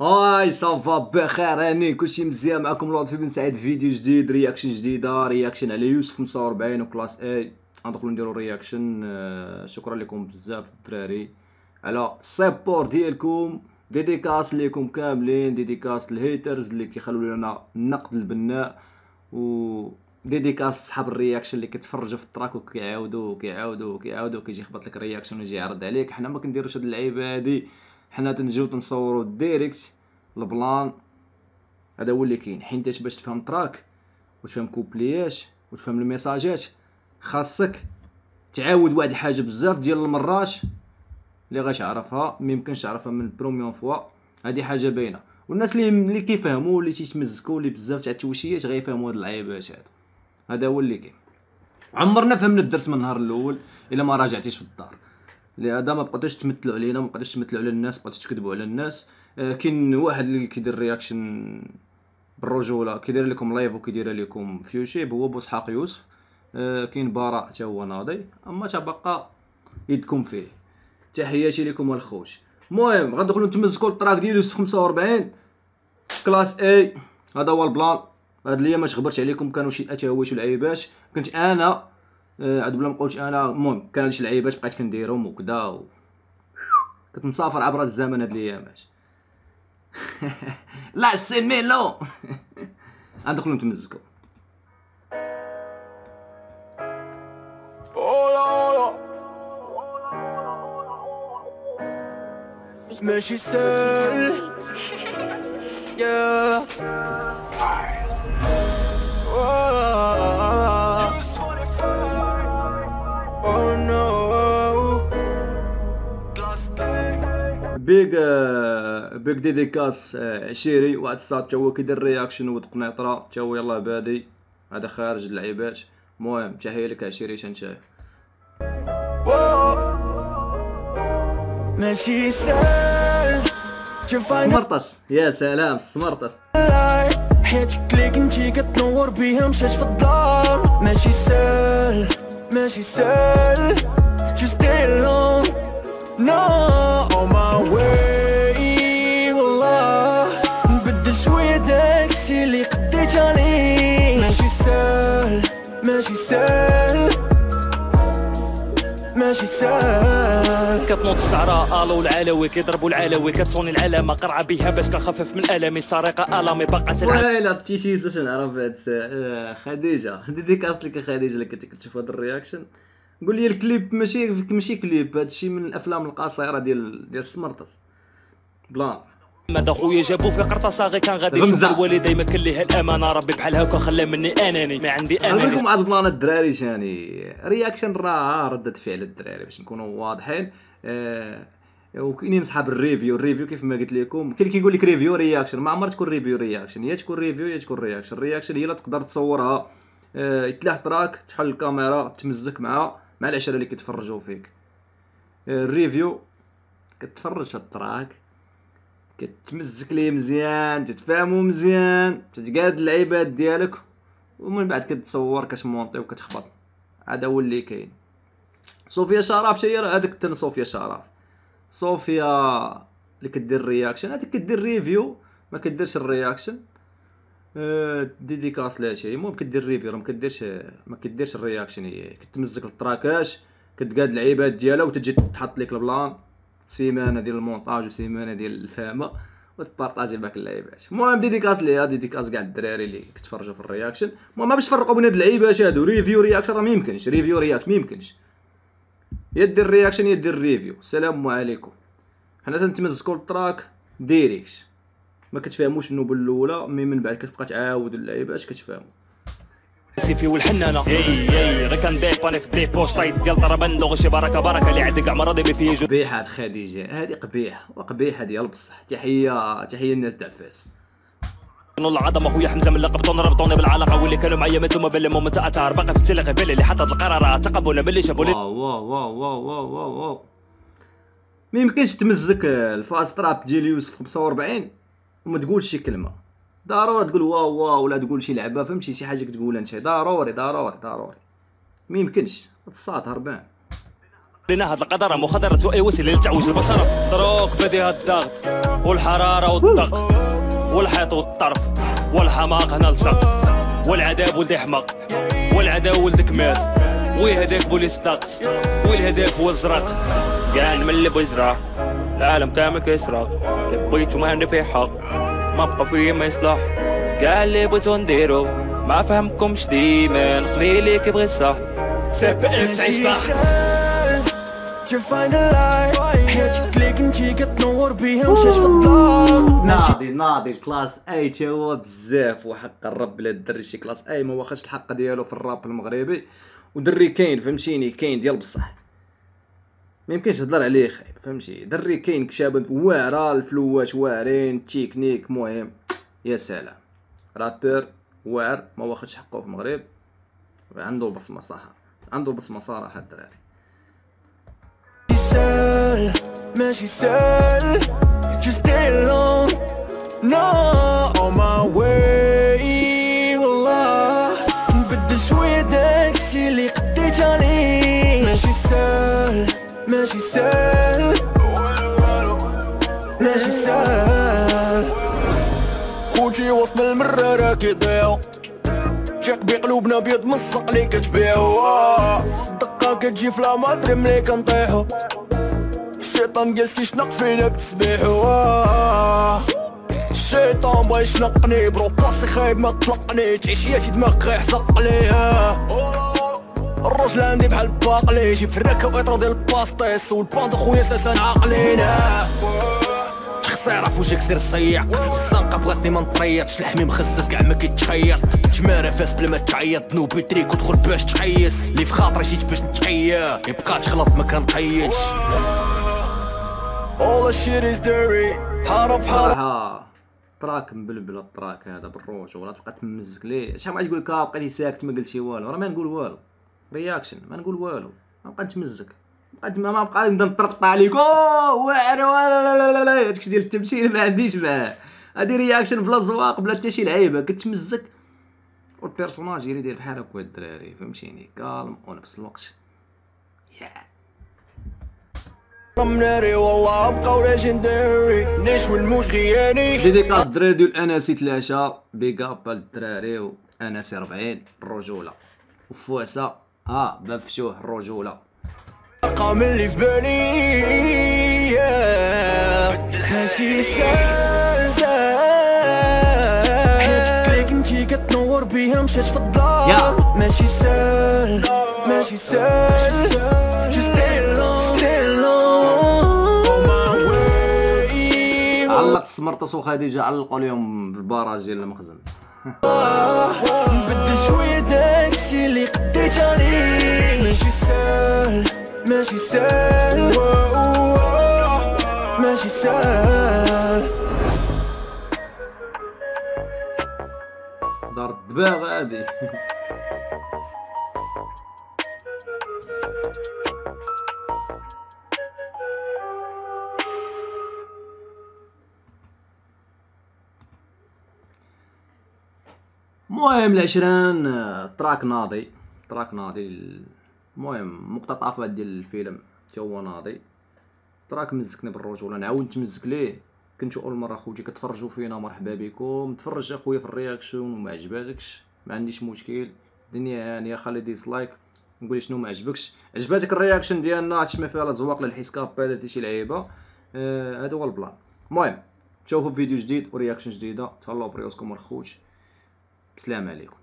Hey ça va بخير هاني كلشي مزيان معكم لطفي بن سعيد فيديو جديد reaction جديده reaction على يوسف 45 و Klass A غندخلو نديرو reaction شكرا لكم بزاف الدراري على ال support ديالكم dédicace ليكم كاملين dédicace ال haters اللي كيخلوا لنا النقد البناء و dédicace صحاب ال reaction اللي كيتفرجوا في ال track وكيعاودوا وكيعاودوا وكيعاودوا كيجي يخبط لك ال reaction ويجي يعرض عليك حنا ما كنديروش هاد اللعيبه هادي حنا تنجيو تنصوروا direct ال plan هذا هو اللي كاين. حينتاش باش تفهم track وتفهم كوبليات وتفهم الميساجات خاصك تعاود واحد الحاجة بزاف ديال المرات اللي غتعرفها ما يمكنش تعرفها من première fois هذه حاجة باينة. والناس اللي اللي كيفهموا اللي تيتمزكوا اللي بزاف تاع التوشيات غيفهموا هاد اللعيبات هادو هذا هو اللي كاين. عمرنا فهمنا الدرس من النهار الأول إلا ما راجعتيش في الدار. لهذا ما بقيتوش تمثلوا علينا ما بقيتوش تمثلوا على الناس بقيتوا تكذبوا على الناس. آه، كاين واحد اللي كيدير reaction بالرجولة كيدير لكم live وكيدير لكم في يوتيوب هو بوسحاق يوسف. آه، كاين براء حتى هو ناضي أما تبقى يدكم فيه. تحياتي لكم الخوت المهم غندخلوا نتمزكوا ال track ديال يوسف 45 Klass A هذا هو ال plan. هاد الأيام ما عليكم كانوا شي اتهويت والعيبات كنت أنا عاد بلا ما نقولش أنا المهم كان شي لعيبات بقيت كنديرهم وكذا و... كنت مسافر عبر الزمن هاد الايامات لا سي ميلو غندخلوا نتمزكوا أولا ماشي سهل. يا بيج آه، بيج ديديكاس عشيري واحد الساط تا هو كيدير رياكشن ود قنيطره تا هو يلاه بادي هذا خارج اللعيبات المهم تحيه لك عشيري Whoa. ماشي سهل سمرطس يا سلام سمرطس حياتك ليك انتي كتنور بيها مشات في الظلام ماشي سهل ماشي سهل Just stay alone No. On my way والله نبدل شوية داكشي اللي قديت عليه ماشي سهل ماشي سهل. ماشي سهل. كتنوض الشعراء آلو العلوي كيضربوا العلوي كتصوني العلامة قرعة بها باش كنخفف من الامي سرقة الامي باقا تلعب ويلا بتيشيزه شنعرف هاد الساعة آه، خديجة. ديديكاس لك خديجة اللي كنتي كتشوف هاد الرياكشن. قول لي الكليب ماشي ماشي كليب هادشي من الأفلام القصيرة ديال ديال سمرطس plan ماذا خويا جابو في قرطاسة غير كان غادي. يشوف الوالدين ما كان ليه الأمانة. ربي بحال هكا خلى مني أناني. ما عندي نقول اماني لكم واحد ال plan الدراري شاني reaction راه ردة فعل الدراري باش نكونوا واضحين. آه وكاينين صحاب ال review. ال review كيف ما قلت لكم كاين كيقول لك review reaction ما عمر تكون review reaction يا تكون review يا تكون reaction reaction هي اللي تقدر تصورها. آه يتلاح track تحل الكاميرا تمزك مع مع العشره اللي كيتفرجوا فيك. آه ال review كتفرج في ال track كتمزك ليه مزيان تتفاهموا مزيان تتقاد اللعيبات ديالك ومن بعد كتصور كتمونطي وكتخبط. هذا هو اللي كاين. صوفيا شرف راه هذيك تن صوفيا شرف. صوفيا اللي كدير reaction هذيك كدير review ما كديرش ال reaction dédicace لا شي المهم كدير review راه ما كديرش ما كديرش ال reaction. هي كتمزك التراكاش كتقاد اللعيبات ديالها وتجي تحط لك ال plan. سيمانة ديال المونتاج وسيمانة ديال الفهمة وتبارطاجي معاك اللعيبات. المهم dédicace ليها dédicace كاع الدراري اللي كتفرجوا في ال reaction. المهم باش تفرقوا بين هاد اللعيبات هادو. review reaction راه ما يمكنش. review react ما يمكنش. يا دير reaction يا دير review السلام عليكم. حنا تنتمزكوا التراك ديريكت ما كتفهموش النوبه الأولى مي من بعد كتبقى تعاود اللعيبات كتفهموا؟ سيفي والحنانة. إي إي غير كنديباني في الديبوش طايد ديال ضربندو شي بركة بركة اللي عندك مرضي بي فيه جو قبيحة هاد خديجة هذه قبيحة وقبيحة ديال بصح تحية تحية الناس تاع فاس العظمة خويا حمزة من لقبتون ربطوني بالعلاقة واللي كانوا معايا ماتوا بل مومنت اتار باقي في التلغ بالي اللي حطت القرارات تقبل من اللي جابوا لي. واو واو واو واو واو واو واو. ما يمكنش تمزك ال fast trap ديال يوسف 45 وما تقولش شي كلمة. ضروري تقول واو واو ولا تقول شي لعبة فهمتي؟ شي حاجة كتقولها أنت. ضروري ضروري ضروري. ما يمكنش. الساط هربان. لنا هاد القدرة مخدرة أي وسيلة لتعويج البشرة دروك بديها الضغط والحرارة والضغط والحيط والطرف والحماق هنا لصق والعذاب ولد حماق والعداو ولدك مات وهداك بوليس دق والهداف هو الزرق. كاع من اللي بيزرع العالم كامل كيسرق اللي بغيتو ما عندي فيه حق ما بقى فيه ما يصلح كاع اللي بغيتو نديرو ما فهمكمش ديما قليلي كيبغي الصح سي بي اف تعيش حياتك ليك انتي كتنور بيها مشات في ماشي ناضي ناضي الكلاس اي تا هو بزاف. وحق الرب بلا الدري شي كلاس اي ما واخدش الحق ديالو في الراب المغربي. ودري كاين فهمتيني؟ كاين ديال بصح. ما يمكنش تهضر عليه خايب فهمتي؟ دري كاين كشابه واعره الفلوات واعرين تكنيك مهم. يا سلام. رابر واعر ما واخدش حقه في المغرب عنده بصمه صح عنده بصمه صراحة الدراري. ماشي سهل. وسط المرة كيضيعو جاك بقلوبنا بيض مصق لي كتبيعو. دقة كتجي في لا مادري ملي كنطيحو. الشيطان جالس كيشنق فينا بتسبيحو. الشيطان بغا يشنقني برو باسي خايب ما طلقني. تعيش حياتي دماغ غيحزق ليها الرجل عندي بحال باقلي جيب فراكة وإطرو ديال الباستيس والباندو خويا ساسان عاقلينا خسارة في وجهك سير صيع الزنقة بغاتني ما نطريطش لحمي مخسس كاع ما كيتخيط جمارة فاس بلا ما تعيط ذنوبي تريك ودخل باش تحيس. اللي في خاطري جيت باش نتحيا يبقى تغلط ما كنتحيدش All the shit is dirty. حرف حرف تراك مبلبل التراك هذا بالروج. ولا تبقى تمزك ليه. شحال ما يقول لك آه، بقيتي ساكت ما قلتي والو. راه ما نقول والو. رياكشن ما نقول والو. ما بقى نتمزك بقيت ما بقى نبدا نطرطق عليك. واعر ولا لا لا لا لا هادشي ديال التمثيل ما عنديش معاه هادي رياكشن بلا زواق بلا حتى شي لعيبة. كتمزك. والبيرسوناج يريد يدير بحال هكا الدراري فهمتيني؟ كالم ونفس الوقت. يا ناري والله بقاو ليجندري نشوي الموش غياني. ديديكاس دراري ديال أناسي تلاشا بيغ اب الدراري واناسي 40 الرجولة. وفواسه آه باب فتوح الرجولة. أرقام اللي في بالي. ماشي سهل. سهل حياتك ليك انتي كتنور بيها مشات في الظلام يا. ماشي سهل ماشي سهل. Just stay alone. Stay alone. on my way علق السمرطس وخديجه علقوا لهم بالبراج ديال المخزن. نبدل شوية داكشي اللي قديت عليه ماشي سهل. ماشي سهل ماشي سهل دار الدباغ هادي. المهم العشران آه، track ناضي. track ناضي المهم مقتطفات ديال الفيلم تا هو ناضي. track مزكني بالرجوله نعاود نتمزك ليه. كنتو أول مرة خوتي كتفرجوا فينا مرحبا بكم. تفرج اخويا في ال reaction وما عجباتكش. ما عنديش مشكل. الدنيا هانية خلي dislike نقول شنو ما عجبكش. عجباتك ال reaction ديالنا؟ هادشي ما فيها لا تزواق لا الحسكاب هذا شي لعيبة. آه هذا هو ال plan. المهم تشوفوا فيديو جديد ورياكشن جديدة. تهلاو بريوسكم الخوت السلام عليكم.